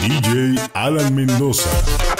DJ Alan Mendoza.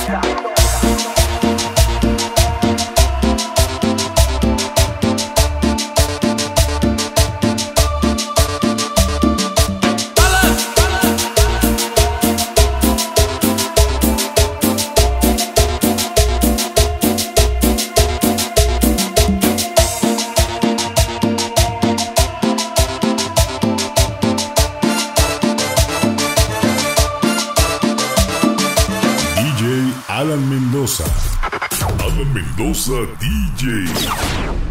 DJ Mendoza. Alan Mendoza DJ.